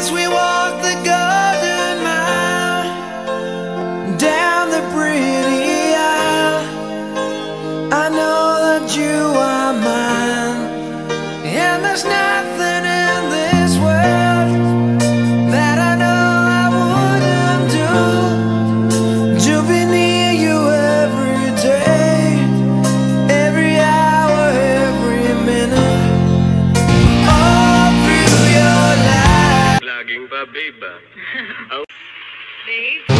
As we walk the mile Down the pretty aisle. I know that you are mine And there's nothing in this world Habiba. oh. Babe.